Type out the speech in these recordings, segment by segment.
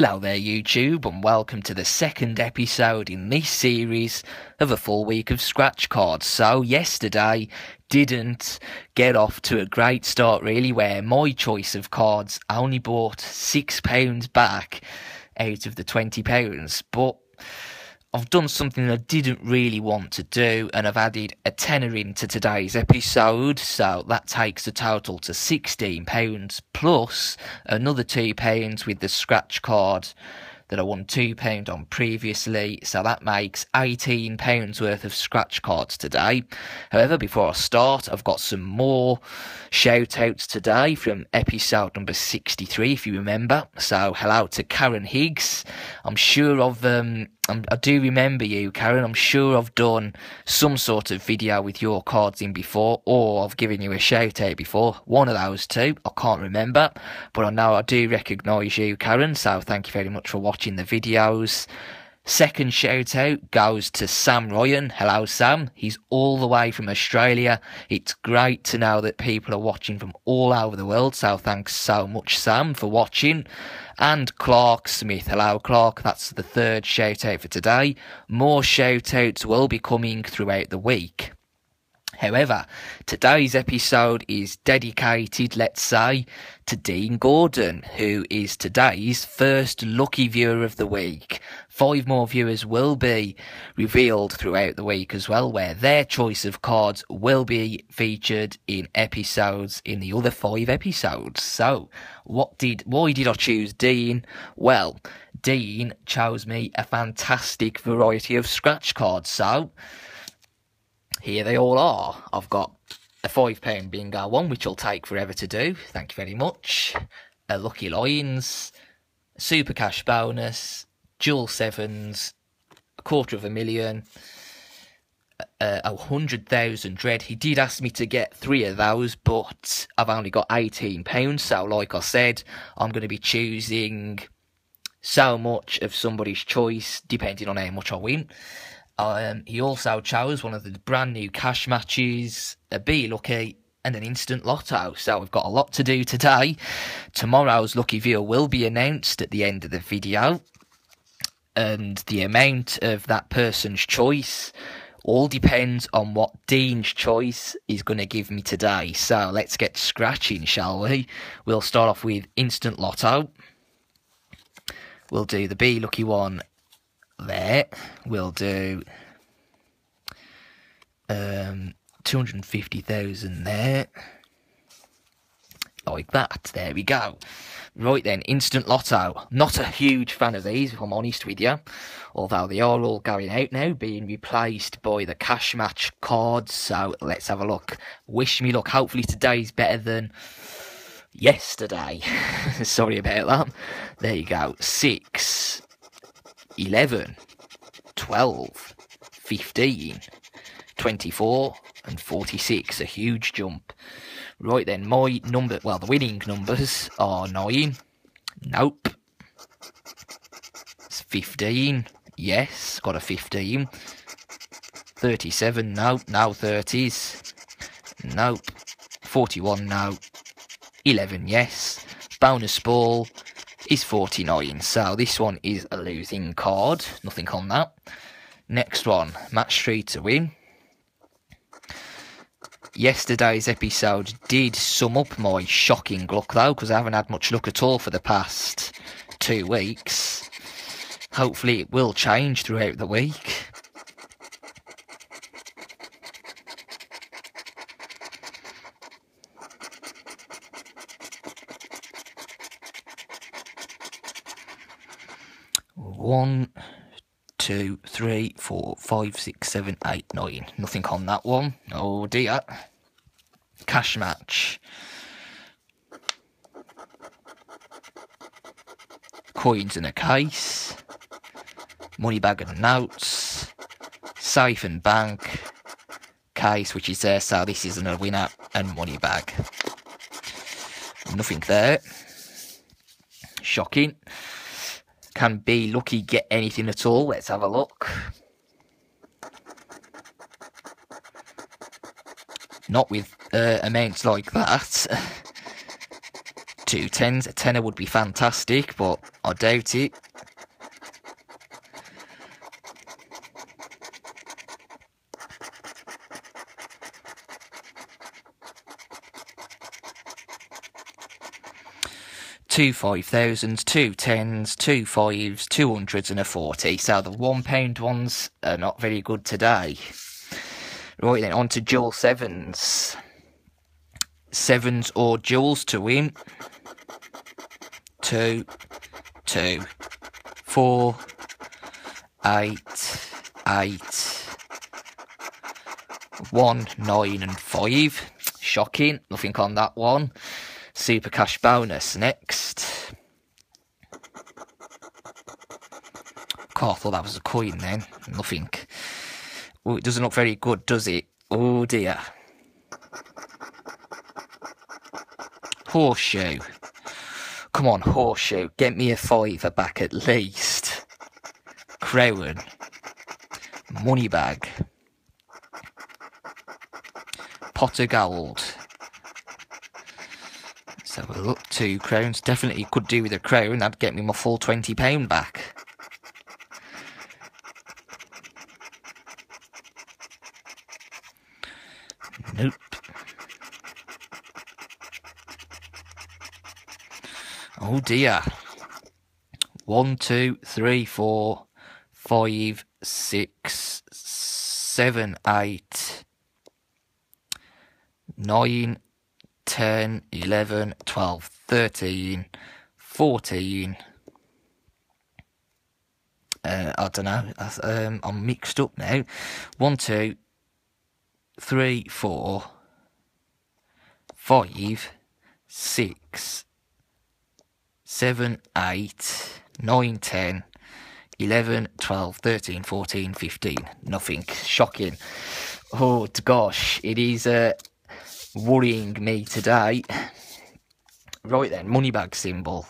Hello there, YouTube, and welcome to the second episode in this series of a full week of scratch cards. So, yesterday didn't get off to a great start, really, where my choice of cards only brought £6 back out of the £20, but I've done something I didn't really want to do, and I've added a tenner into today's episode, so that takes the total to £16 plus another £2 with the scratch card that I won £2 on previously, so that makes £18 worth of scratch cards today. However, before I start, I've got some more shout outs today from episode number 63, if you remember. So, hello to Karen Higgs. I'm sure of um, I do remember you, Karen. I'm sure I've done some sort of video with your cards in before, or I've given you a shout out before. One of those two, I can't remember, but I know I do recognise you, Karen. So thank you very much for watching the videos. Second shout out goes to Sam Ryan. Hello, Sam. He's all the way from Australia. It's great to know that people are watching from all over the world. So thanks so much, Sam, for watching. And Clark Smith. Hello, Clark. That's the third shout out for today. More shout outs will be coming throughout the week. However, today's episode is dedicated, let's say, to Dean Gordon, who is today's first lucky viewer of the week. Five more viewers will be revealed throughout the week as well, where their choice of cards will be featured in episodes in the other five episodes. So, what did why did I choose Dean? Well, Dean chose me a fantastic variety of scratch cards. So, here they all are. I've got a £5 bingo one, which will take forever to do. Thank you very much. A Lucky Lines, Super Cash Bonus, Dual Sevens, a quarter of a million, a hundred thousand dread. He did ask me to get three of those, but I've only got eighteen pounds. So, like I said, I'm going to be choosing so much of somebody's choice, depending on how much I win. Um, he also chose one of the brand new cash matches, a B Lucky, and an instant lotto. So we've got a lot to do today. Tomorrow's lucky viewer will be announced at the end of the video, and the amount of that person's choice all depends on what Dean's choice is going to give me today. So let's get scratching, shall we? We'll start off with instant lotto. We'll do the B Lucky one there. We'll do um, 250,000 there. Like that. There we go. Right then, Instant Lotto. Not a huge fan of these, if I'm honest with you. Although they are all going out now, being replaced by the cash match cards. So let's have a look. Wish me luck. Hopefully today's better than yesterday. Sorry about that. There you go. Six, 11, 12, 15, 24, and 46. A huge jump. Right then, my number, well, the winning numbers are 9. Nope. It's 15. Yes, got a 15. 37. Nope. Now 30s. Nope. 41. No. 11. Yes. Bonus ball is 49. So this one is a losing card. Nothing on that. Next one, match three to win. Yesterday's episode did sum up my shocking luck though, because I haven't had much luck at all for the past two weeks. Hopefully it will change throughout the week. One, two, three, four, five, six, seven, eight, nine. Nothing on that one. Oh dear. Cash match. Coins in a case. Money bag and notes. Safe and bank. Case, which is there, so this isn't a winner. And money bag. Nothing there. Shocking can be lucky get anything at all. Let's have a look. Not with uh, amounts like that. Two tens. A tenner would be fantastic, but I doubt it. Two five thousands, two tens, two fives, two hundreds, and a forty. So the one pound ones are not very good today. Right then, on to dual sevens. Sevens or jewels to win. Two, two, four, eight, eight, one, nine, and five. Shocking. Nothing on that one. Super cash bonus next. Oh, I thought that was a coin then. Nothing. Oh, it doesn't look very good, does it? Oh dear. Horseshoe. Come on, horseshoe. Get me a fiver back at least. Crown. Money bag. Pot of gold. So we'll look, two crowns. Definitely could do with a crown. That'd get me my full £20 back. Nope. Oh dear. One, two, three, four, five, six, seven, eight, nine, 10, 11, 12, 13, 14. Uh, I don't know. Um, I'm mixed up now. One, two, three, four, five, six, seven, eight, nine, ten, eleven, twelve, thirteen, fourteen, fifteen. Nothing. Shocking. Oh gosh, it is. Uh, worrying me today. Right then, money bag symbol.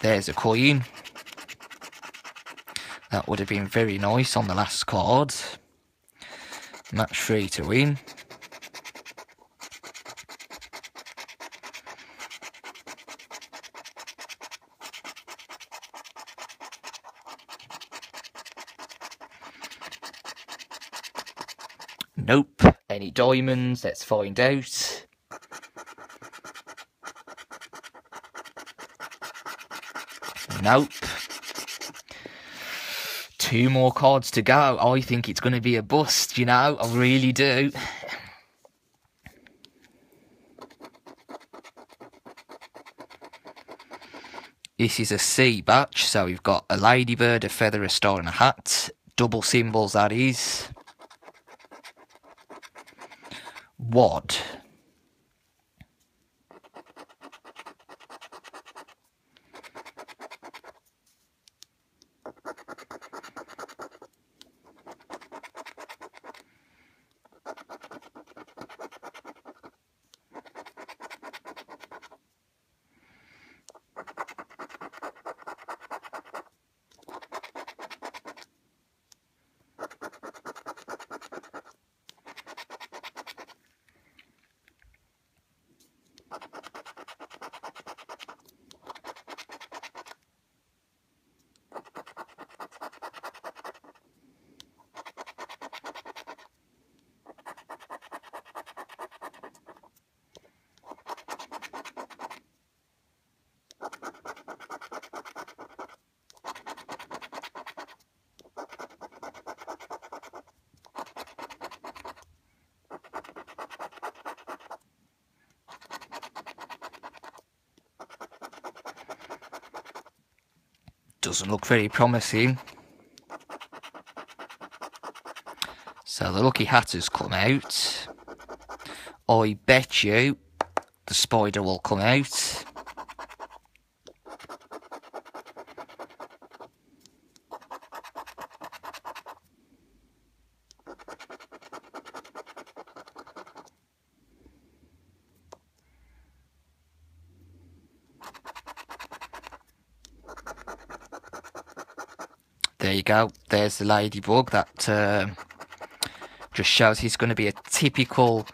There's a coin. That would have been very nice on the last card. Match three to win. Nope. Any diamonds? Let's find out. Nope. Two more cards to go. I think it's going to be a bust, you know? I really do. This is a C batch, so we've got a ladybird, a feather, a star, and a hat. Double symbols, that is. What? Doesn't look very promising. So the lucky hat has come out. I bet you the spider will come out. There you go. There's the ladybug. That uh, just shows he's going to be a typical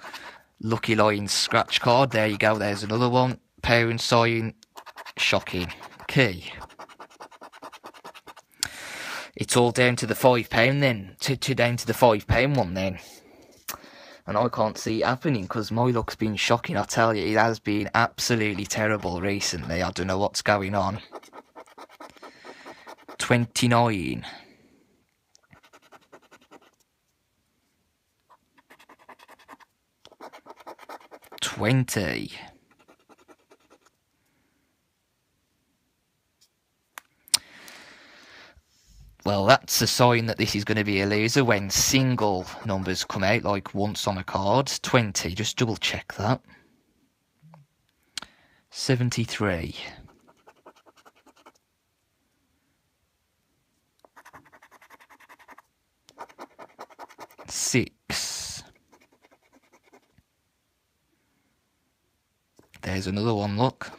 Lucky Lines scratch card. There you go. There's another one. Parent sign. Shocking. Key. It's all down to the five pound then. To, to down to the five pound one then. And I can't see it happening because my luck's been shocking. I tell you, it has been absolutely terrible recently. I don't know what's going on. 29. Twenty. Well, that's a sign that this is going to be a loser when single numbers come out, like once on a card. 20, just double check that. 73. Six. There's another one, look.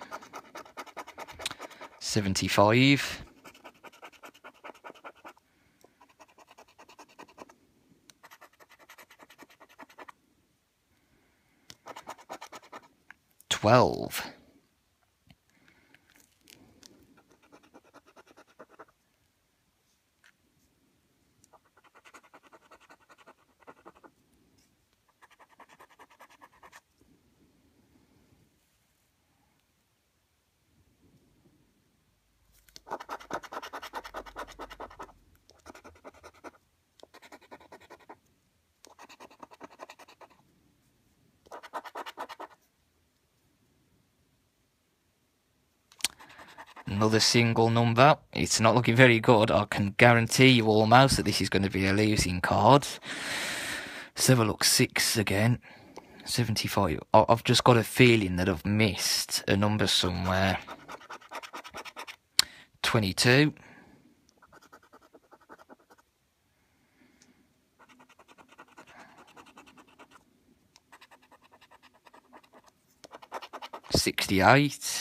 75. Twelve. Another single number. It's not looking very good. I can guarantee you almost that this is going to be a losing card. Let's have a look. Six again. 75. I've just got a feeling that I've missed a number somewhere. 22. Sixty-eight.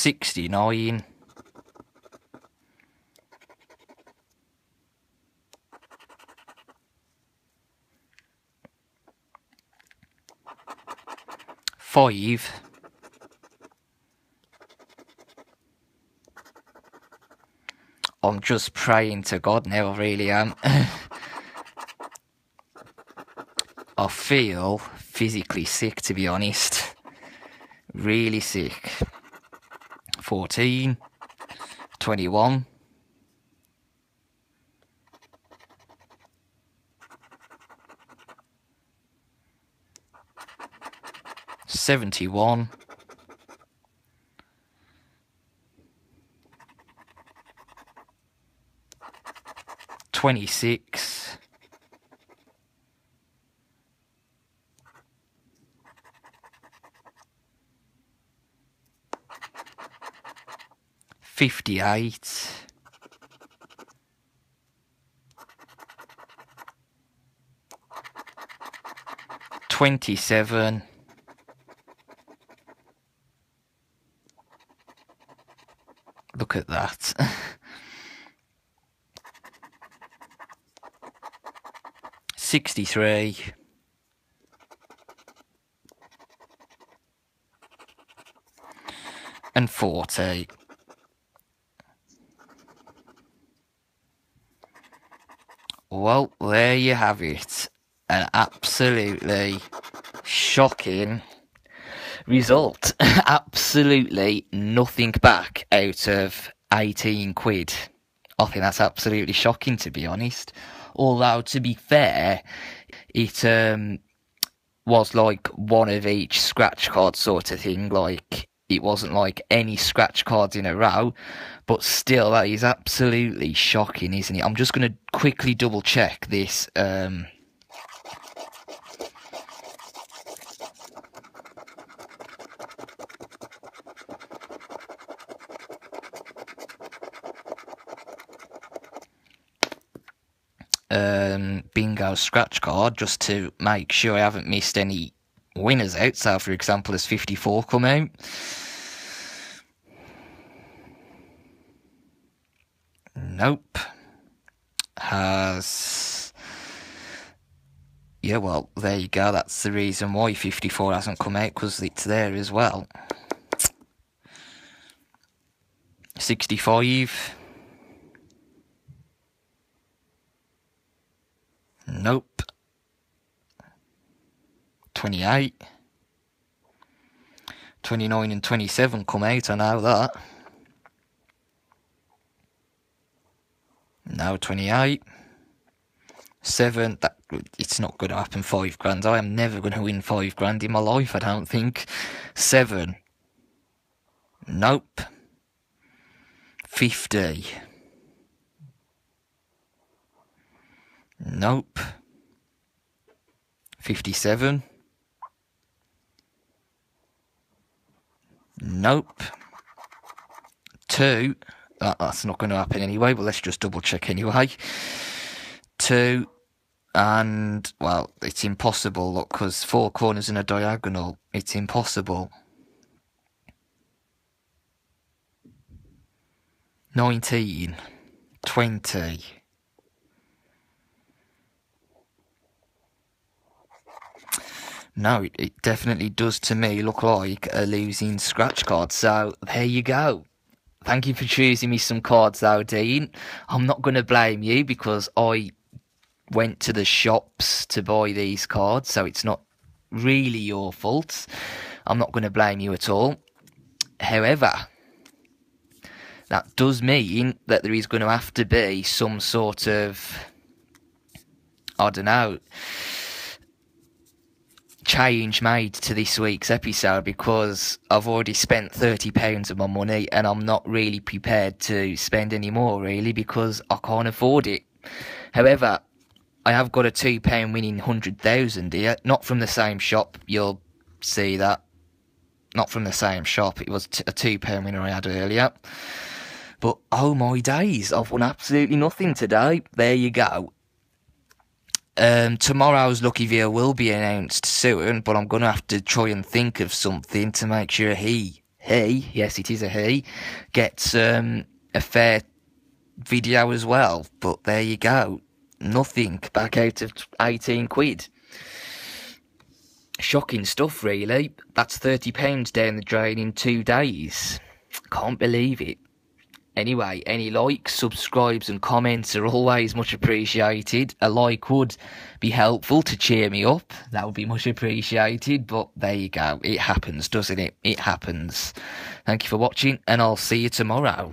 69 five I'm just praying to God now, I really am. I feel physically sick, to be honest. Really sick. 14, 21, Seventy-one, twenty-six, 58. Twenty-seven, look at that. Sixty-three. and 40. Well, there you have it. An absolutely shocking result. absolutely nothing back out of 18 quid I think that's absolutely shocking, to be honest. Although, to be fair, it um, was like one of each scratch card sort of thing. Like, it wasn't like any scratch cards in a row, but still, that is absolutely shocking, isn't it? I'm just going to quickly double check this. Um, um, bingo scratch card just to make sure I haven't missed any winners out. So, for example, as 54 come out. Nope. Has. Yeah, well, there you go. That's the reason why 54 hasn't come out because it's there as well. 65. Nope. 28. 29 and 27 come out, I know that. No, 28. 7. That It's not going to happen 5 grand. I am never going to win 5 grand in my life, I don't think. 7. Nope. 50. Nope. 57. Nope. 2. That, that's not going to happen anyway, but let's just double check anyway. 2. And, well, it's impossible, look, because four corners in a diagonal. It's impossible. 19. 20. No, it, it definitely does to me look like a losing scratch card. So there you go. Thank you for choosing me some cards though, Dean. I'm not going to blame you because I went to the shops to buy these cards, so it's not really your fault. I'm not going to blame you at all. However, that does mean that there is going to have to be some sort of, I don't know, change made to this week's episode because I've already spent £30 of my money and I'm not really prepared to spend any more, really, because I can't afford it. However, I have got a £2 winning 100,000 here, not from the same shop, you'll see that. Not from the same shop, it was a £2 winner I had earlier. But oh my days, I've won absolutely nothing today. There you go. Um, tomorrow's Lucky View will be announced soon, but I'm going to have to try and think of something to make sure he, he, yes, it is a he, gets um, a fair video as well. But there you go. Nothing back out of 18 quid. Shocking stuff, really. That's £30 down the drain in two days. Can't believe it. Anyway, any likes, subscribes, and comments are always much appreciated. A like would be helpful to cheer me up. That would be much appreciated. But there you go. It happens, doesn't it? It happens. Thank you for watching, and I'll see you tomorrow.